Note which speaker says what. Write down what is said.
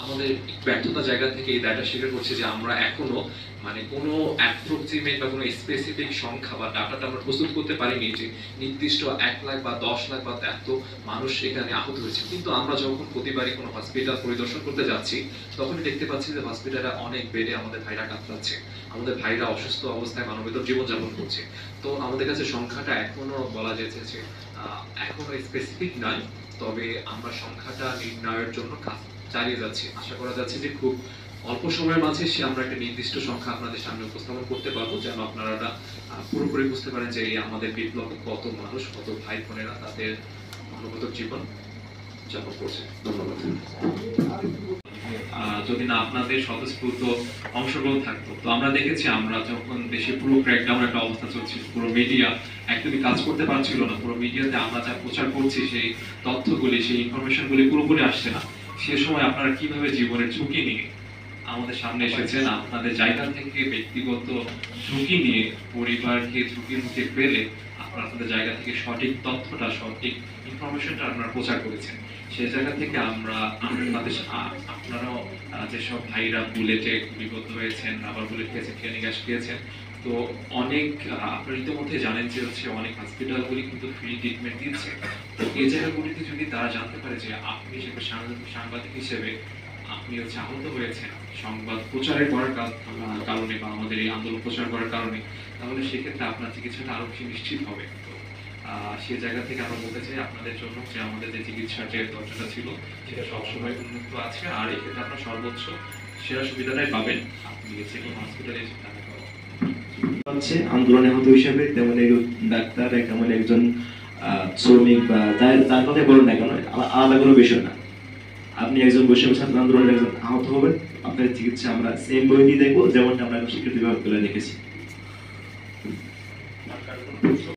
Speaker 1: আমাদের ব্যর্থতা জায়গা থেকে এই দায়টা স্বীকার করছি যে আমরা এখনও মানে কোনো অ্যাপ্রক্সিমেট বা কোনো স্পেসিফিক সংখ্যা বা ডাটাটা আমরা প্রস্তুত করতে পারিনি যে নির্দিষ্ট এক লাখ বা দশ লাখ বা এত মানুষ এখানে আহত হয়েছে। কিন্তু আমরা যখন প্রতিবারই কোনো হসপিটাল পরিদর্শন করতে যাচ্ছি তখনই দেখতে পাচ্ছি যে হসপিটালে অনেক বেডে আমাদের ভাইরা কাতরাচ্ছে। আমাদের ভাইরা অসুস্থ অবস্থায় মানবেতর জীবনযাপন করছে। তো আমাদের কাছে সংখ্যাটা এখনও বলা যেতে যে আহ, এখনও স্পেসিফিক নয়। তবে আমরা সংখ্যাটা নির্ণয়ের জন্য কাজ চালিয়ে যাচ্ছি। আশা করা যাচ্ছে যে খুব অল্প সময়ের মাঝে সে আমরা একটা নির্দিষ্ট সংখ্যা আপনাদের সামনে উপস্থাপন করতে পারব, যেন আপনারা পুরোপুরি বুঝতে পারেন যে আমাদের বিপ্লবে কত মানুষ, কত ভাই বোনেরা তাদের মানবত জীবন যাপন করছে। ধন্যবাদ। যদি না আপনাদের স্বতঃস্ফূর্ত অংশগ্রহণ থাকতো, তো আমরা দেখেছি আমরা যখন দেশে পুরো ক্র্যাকডাউন একটা অবস্থা চলছিল পুরো মিডিয়া একদমই কাজ করতে পারছিল না, পুরো মিডিয়াতে আমরা যা প্রচার করছি, সেই তথ্যগুলি, সেই ইনফরমেশনগুলি পুরোপুরি আসছে না। সে সময় আপনারা কীভাবে জীবনের ঝুঁকি নিয়ে আমাদের সামনে এসেছেন, আপনাদের জায়গা থেকে ব্যক্তিগত ঝুঁকি নিয়ে পরিবারকে ঝুঁকির মুখে ফেলে আপনারা আপনাদের জায়গা থেকে সঠিক তথ্যটা, সঠিক ইনফরমেশনটা আপনারা প্রচার করেছেন। সেই জায়গা থেকে আমরা, আপনাদের আপনারাও যেসব ভাইরা বুলেটে বিগত হয়েছেন আবার বুলেট খেয়েছেন ট্রেনিং গ্যাস খেয়েছেন তো অনেক আপনারা ইতিমধ্যে জানেন যে হচ্ছে অনেক হসপিটালগুলি কিন্তু ফ্রি ট্রিটমেন্ট দিচ্ছে। তো এই জায়গাগুলিতে যদি তারা জানতে পারে যে আপনি হিসেবে সাংবাদিক হিসেবে আপনি হচ্ছে আহত হয়েছেন, সংবাদ প্রচারের করার কারণে বা আমাদের এই আন্দোলন প্রচার করার কারণে, তাহলে সেক্ষেত্রে আপনার চিকিৎসাটা আরও বেশি নিশ্চিত হবে। তো সে জায়গা থেকে আমরা বলতে চাই আপনাদের জন্য যে আমাদের যে চিকিৎসার যে দরজাটা ছিল, সেটা সবসময় উন্মুক্ত আছে। আর এই ক্ষেত্রে আপনার সর্বোচ্চ সেরা সুবিধাটাই পাবেন। আপনি যে কোনো হসপিটালে এসে
Speaker 2: হচ্ছে আন্দোলনে আহত হিসেবে তেমন একজন ডাক্তার, তেমন একজন শ্রমিক বা তার তার কথাই বলুন না কেন আলাদা কোনো বিষয় না। আপনি একজন বৈষম্য ছাত্র আন্দোলনের একজন আহত হবেন, আপনার চিকিৎসা আমরা সেম বই দিয়ে দেখব, যেমনটা আমরা স্বীকৃতি বিভাগ করে দেখেছি।